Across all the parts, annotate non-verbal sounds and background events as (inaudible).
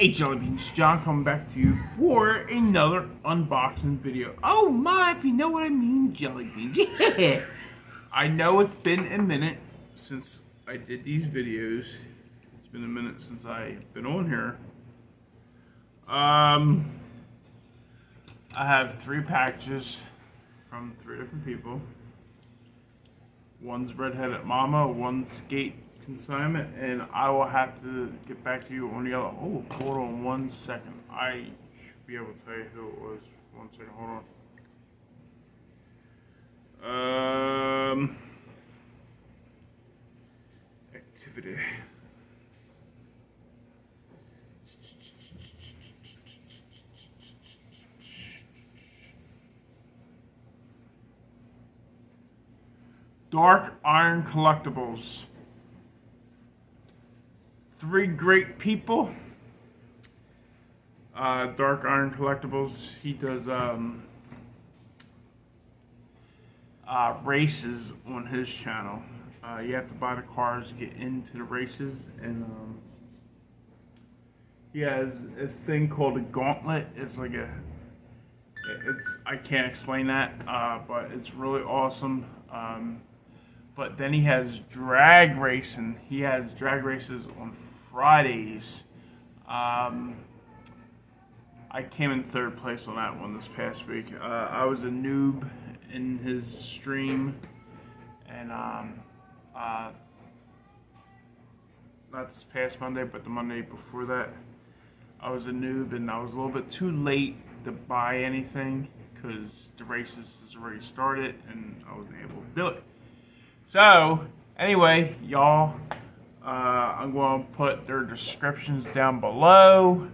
Hey Jelly Beans, John coming back to you for another unboxing video. Oh my, if you know what I mean, Jelly Beans. (laughs) Yeah. I know it's been a minute since I did these videos. It's been a minute since I've been on here. Um, I have three packages from three different people. One's Redheaded Mama, one's Gate consignment, and I will have to get back to you on the other. Oh, hold on one second. I should be able to tell you who it was. One second, hold on. Um, activity. Dark Iron Collectibles three great people. Uh, Dark Iron Collectibles, he does um, uh, races on his channel. Uh, you have to buy the cars to get into the races, and um, he has a thing called a gauntlet. It's like a, it's I can't explain that, uh, but it's really awesome. Um, but then he has drag racing. He has drag races on Fridays. Um, I came in third place on that one this past week. Uh, I was a noob in his stream, and um, uh, not this past Monday, but the Monday before that, I was a noob, and I was a little bit too late to buy anything because the races has already started, and I wasn't able to do it. So, anyway, y'all uh, I'm going to put their descriptions down below.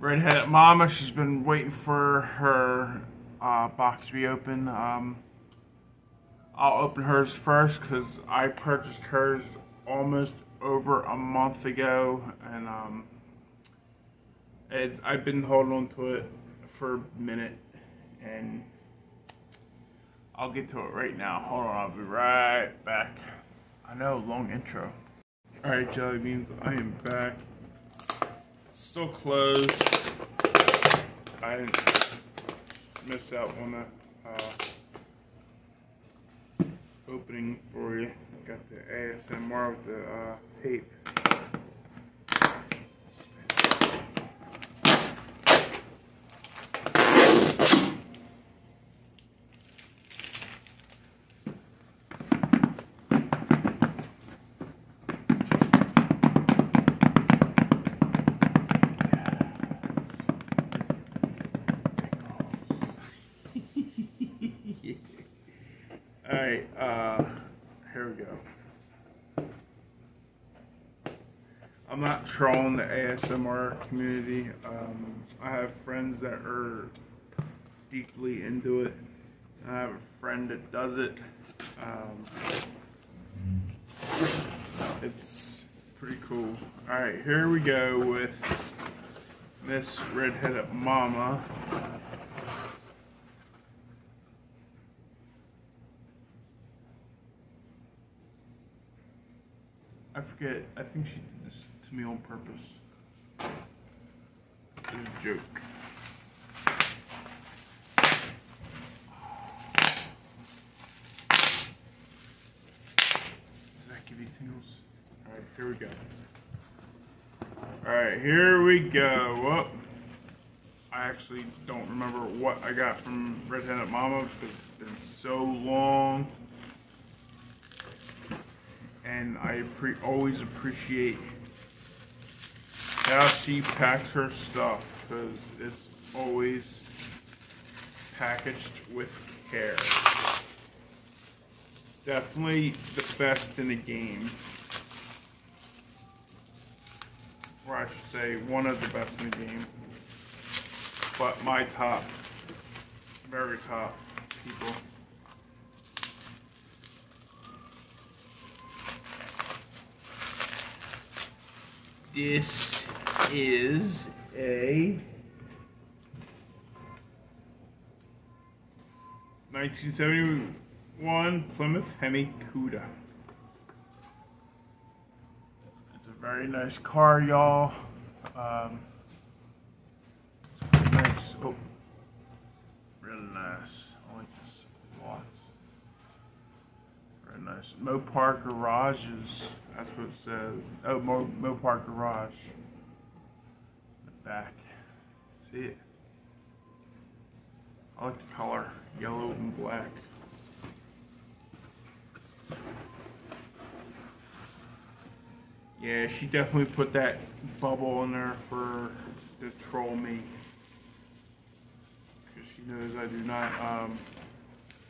Redheaded Mama, she's been waiting for her uh, box to be open. Um, I'll open hers first because I purchased hers almost over a month ago, and um, it, I've been holding on to it for a minute, and I'll get to it right now. Hold on, I'll be right back. I know, long intro. Alright, Jelly Beans, I am back. It's still closed. I didn't miss out on the uh, opening for you. Got the ASMR with the uh, tape. Alright, uh, here we go. I'm not trolling the ASMR community. Um, I have friends that are deeply into it. I have a friend that does it. Um, it's pretty cool. Alright, here we go with Miss Redheaded Mama. Forget. I think she did this to me on purpose. It was a joke. Does that give you tingles? Alright, here we go. Alright, here we go. Well, I actually don't remember what I got from Redheaded Mama because it's been so long and I always appreciate how she packs her stuff because it's always packaged with care. Definitely the best in the game. Or I should say one of the best in the game. But my top, very top people. This is a 1971 Plymouth Hemi Cuda. It's a very nice car, y'all. Um, Oh, really nice. Nice. Mopar Garages. That's what it says. Oh, Mo Mopar Garage. The back. See it? I like the color, yellow and black. Yeah, she definitely put that bubble in there for to troll me. Because she knows I do not um,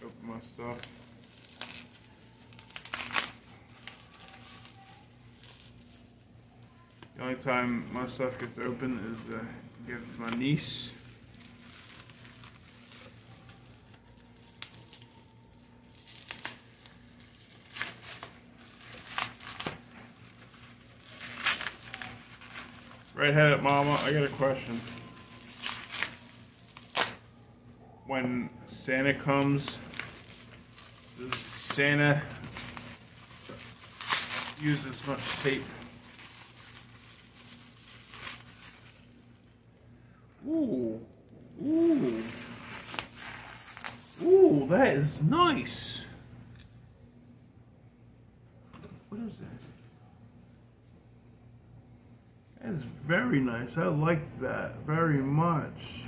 open my stuff. The only time my stuff gets open is uh, give it to my niece. Redheaded mama, I got a question. When Santa comes, does Santa use as much tape? Ooh, ooh, ooh, nice. What is that? That is very nice. I like that very much.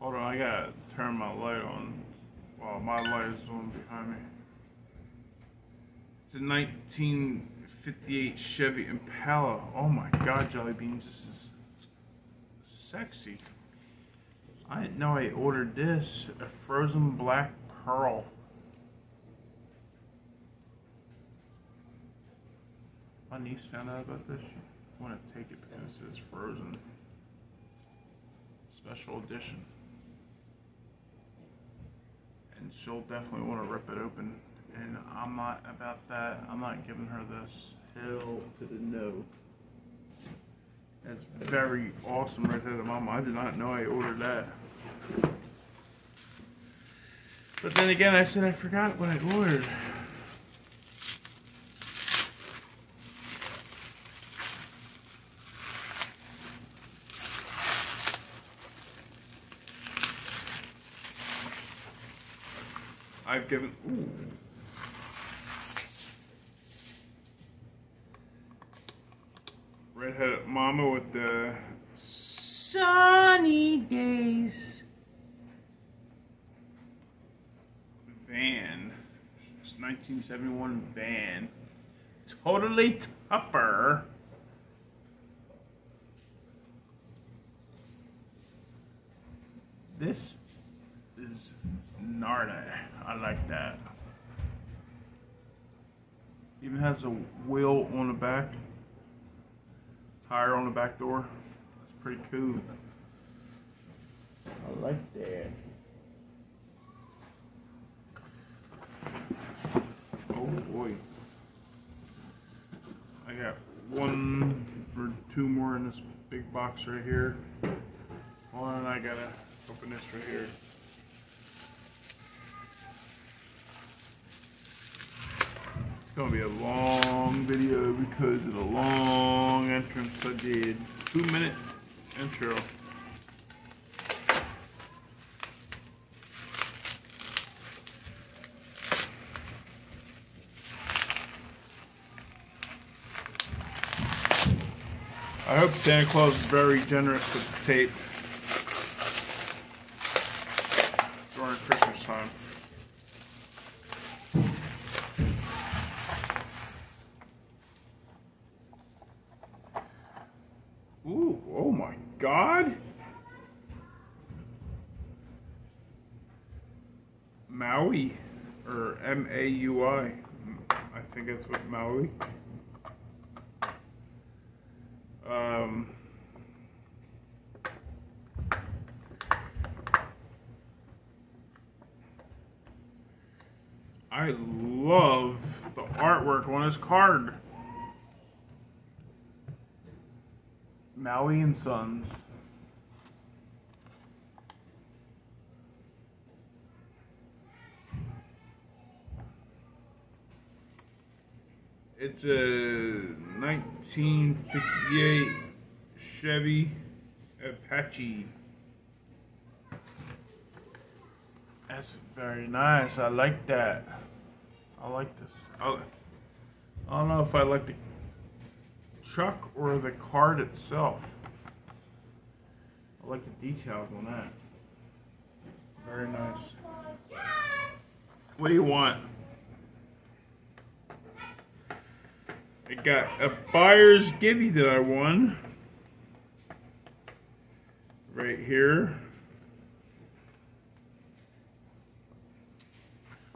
Hold on, I gotta turn my light on. Well, my light is on behind me. It's a 1958 Chevy Impala. Oh my god, Jelly Beans, this is sexy. I didn't know I ordered this. A frozen black pearl. My niece found out about this. She wanted to take it because it's frozen. Special edition. And she'll definitely want to rip it open. And I'm not about that. I'm not giving her this. Hell to the no. That's very awesome right there, Mama. I did not know I ordered that. But then again, I said I forgot what I ordered. I've given. Ooh. Redheaded mama with the sunny days. Van. It's 1971 van. Totally tougher. This is Narda. I like that. Even has a wheel on the back. Tire on the back door. That's pretty cool. I like that. Oh boy. I got one or two more in this big box right here. Hold on, I gotta open this right here. It's gonna be a long video because of the long entrance I did. Two minute intro. I hope Santa Claus is very generous with the tape during Christmas time. Ooh, oh my god. Maui, or I think that's what Maui. Um, I love the artwork on his card. Maui and Sons. It's a 1958 Chevy Apache. That's very nice. I like that. I like this. I, I don't know if I like the truck or the card itself. I like the details on that. Very nice. What do you want? I got a buyer's givey that I won. Right here.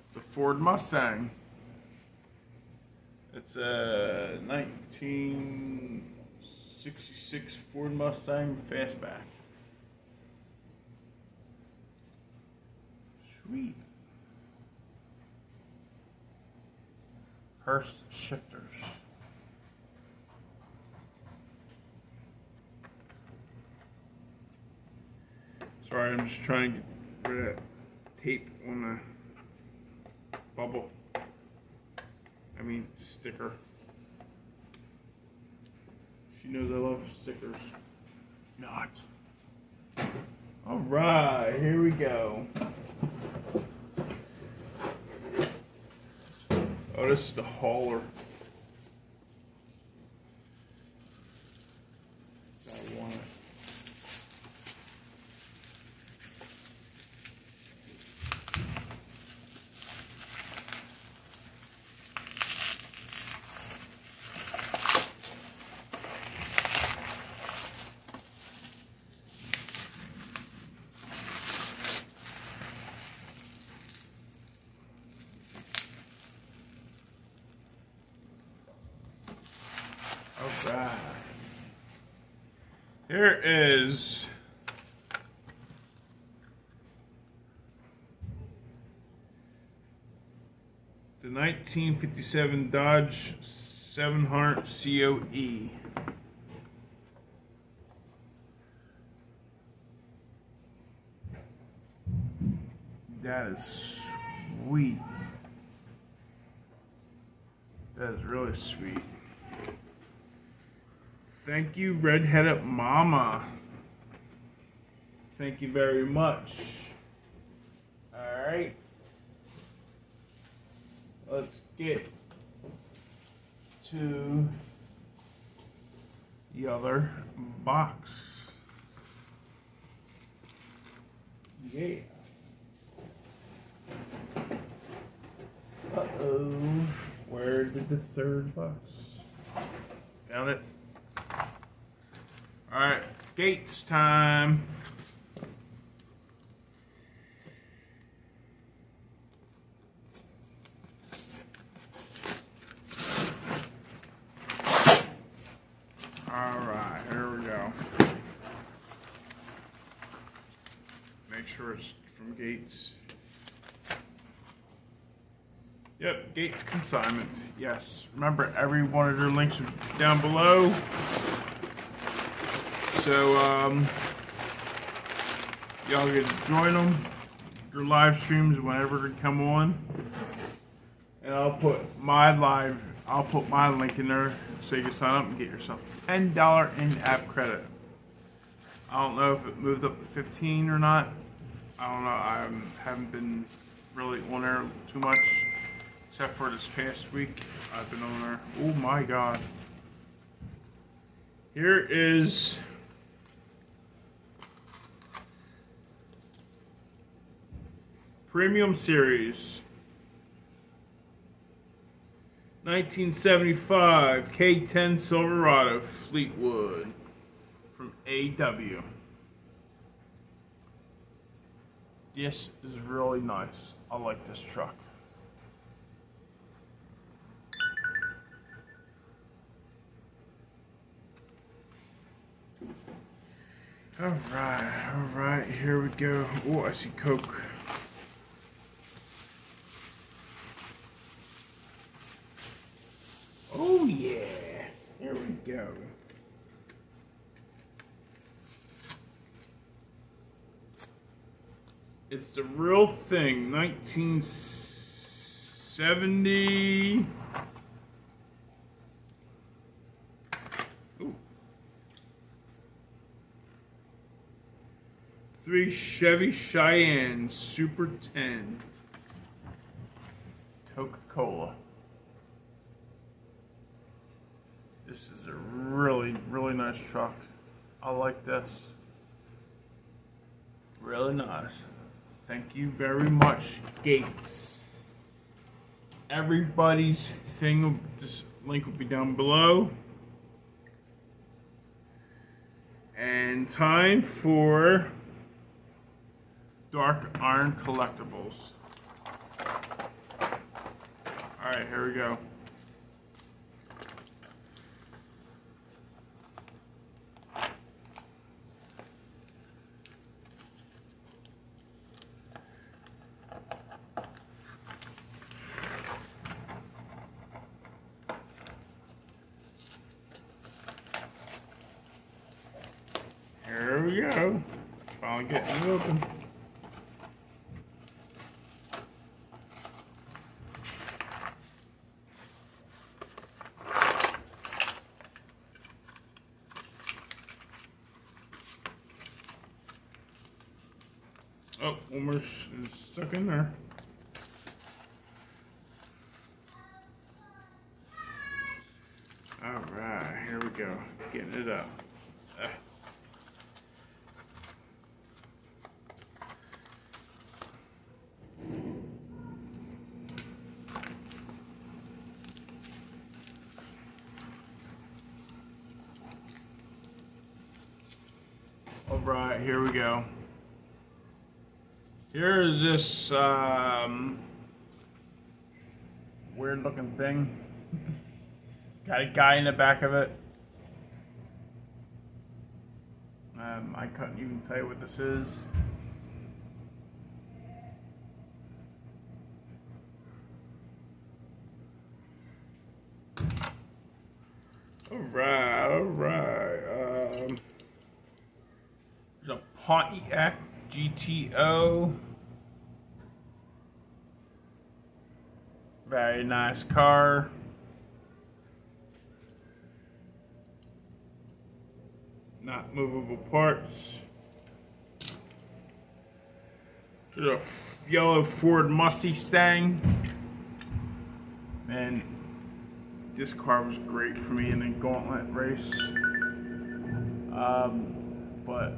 It's a Ford Mustang. It's a 1966 Ford Mustang Fastback. Sweet. Hurst shifters. Sorry, I'm just trying to get rid of tape on the bubble. I mean, sticker. She knows I love stickers. Not. All right, here we go. Oh, this is the hauler. I want it. All right. Here is the 1957 Dodge 700 COE. That is sweet. That is really sweet. Thank you, Redheaded Mama. Thank you very much. Alright. Let's get to the other box. Yeah. Uh oh. Where did the third box? Found it. All right, gates time. All right, here we go. Make sure it's from Gates. Yep, Gates consignment. Yes. Remember, every one of their links is down below. So, um, y'all can join them, their live streams whenever they come on. And I'll put my live, I'll put my link in there so you can sign up and get yourself $10 in-app credit. I don't know if it moved up to 15 or not. I don't know. I haven't been really on there too much, except for this past week. I've been on there. Oh my God. Here is Premium Series. 1975 K10 Silverado Fleetside from AW. This is really nice. I like this truck. All right, all right, here we go. Oh, I see Coke. Oh yeah, here we go. It's the real thing, 1970. Ooh. 03 Chevy Cheyenne Super 10. Coca-Cola. This is a really, really nice truck. I like this. Really nice. Thank you very much, Gates. Everybody's thing, this link will be down below. And time for Dark Iron Collectibles. Alright, here we go. Here we go. Getting it open. Oh, one more is stuck in there. All right, here we go. Getting it up. All right, here we go. Here is this um, weird looking thing. (laughs) Got a guy in the back of it. Um, I couldn't even tell you what this is. Alright, alright. Um, there's a Pontiac GTO. Very nice car. Not movable parts. There's a yellow Ford Mustang. Man, this car was great for me in a gauntlet race. Um, but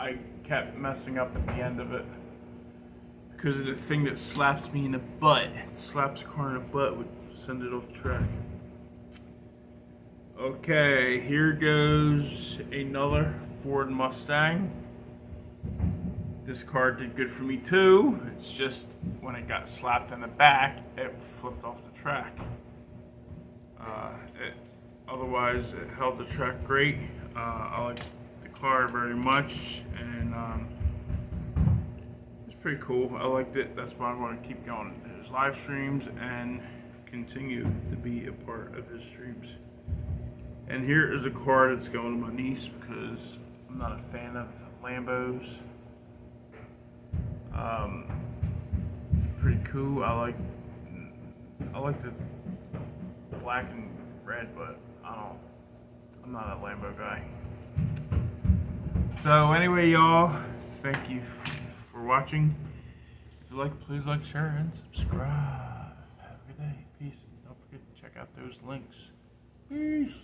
I kept messing up at the end of it because of the thing that slaps me in the butt. Slaps a car in the butt would send it off track. Okay, here goes another Ford Mustang. This car did good for me too. It's just when it got slapped in the back, it flipped off the track. Uh, it, otherwise, it held the track great. Uh, car very much, and um, it's pretty cool. I liked it. That's why I want to keep going his live streams and continue to be a part of his streams. And here is a car that's going to my niece because I'm not a fan of Lambos. Um, pretty cool. I like I like the black and red, but I don't. I'm not a Lambo guy. So anyway, y'all, thank you for watching. If you like, please like, share, and subscribe. Have a good day. Peace. And Don't forget to check out those links. Peace.